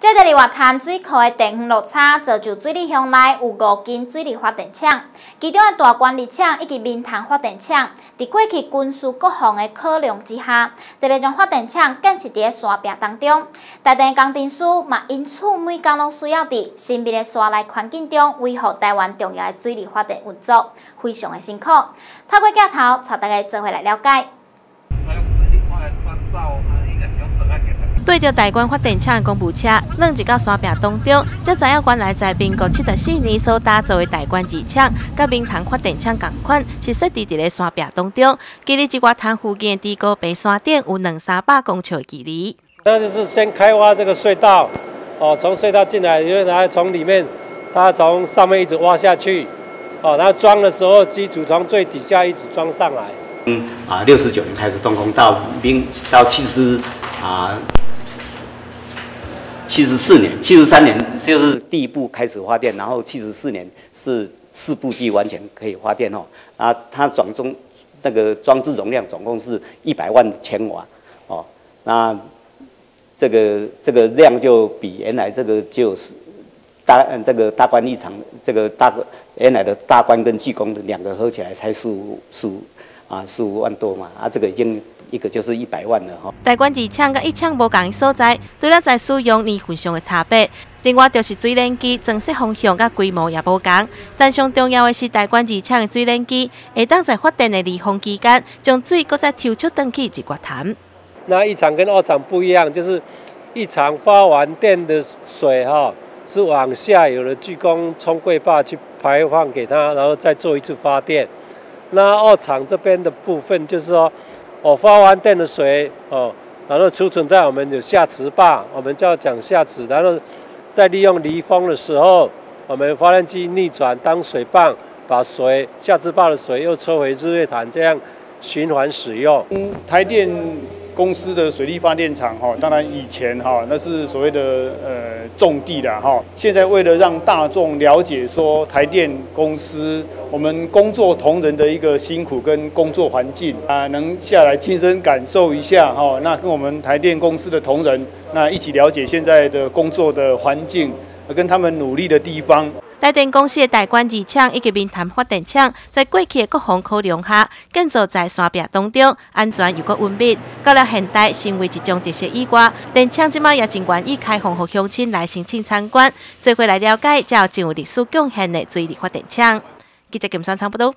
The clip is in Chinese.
这个里外滩水库的电源落差，造就水利乡内有五间水利发电厂，其中的大管理厂以及明潭发电厂，在过去军事国防的考量之下，特别将发电厂建设在山壁当中。台电工程师嘛，因此每工拢需要在身边的山内环境中维护台湾重要的水利发电运作，非常的辛苦。透过镜头，带大家做回来了解。对着大关发电厂的公务车，扔入到山壁当中，才知影原来在民国七十四年所打造的大关二厂，甲明潭发电厂同款，是设置伫个山壁当中。距离一寡潭附近的低高白山顶有两三百公尺的距离。那就是先开挖这个隧道，哦，从隧道进来，然后从里面，它从上面一直挖下去，哦，然后装的时候，机组从最底下一直装上来。嗯，啊，六十九年开始动工，到明到七十啊。七十四年、七十三年就是第一步开始发电，然后七十四年是四部机完全可以发电哦。啊，它总中那个装置容量总共是一百万千瓦哦。那这个这个量就比原来这个就是大这个大关一场这个大原来的大关跟济公的两个合起来才十五十五啊十五万多嘛。啊，这个已经。一个就是一百万了哈。大关二厂跟一厂无同的所在，除了在使用年份上的差别，另外就是水冷机装饰方向甲规模也无同。但上重要的是，大关二厂的水冷机会当在发电的离峰期间，将水搁再抽出登去一挂潭。那一厂跟二厂不一样，就是一厂发完电的水哈，是往下游的巨工冲柜坝去排放给它，然后再做一次发电。那二厂这边的部分就是说。哦，发完电的水哦，然后储存在我们的下池坝，我们叫讲下池，然后在利用离风的时候，我们发电机逆转当水泵，把水下池坝的水又抽回日月潭，这样循环使用。嗯，台电。公司的水利发电厂哈，当然以前哈那是所谓的呃种地的哈，现在为了让大众了解说台电公司我们工作同仁的一个辛苦跟工作环境啊，能下来亲身感受一下哈，那跟我们台电公司的同仁那一起了解现在的工作的环境，跟他们努力的地方。台电公司的大关二厂以及闽潭发电厂，在过去的各方考量下，建造在山壁当中，安全又够稳密。到了现代，成为一种特色以外，电厂即马也真愿意开放给乡亲来申请参观，做回来了解，才有进入历史贡献的水利发电厂。记者金山差不多。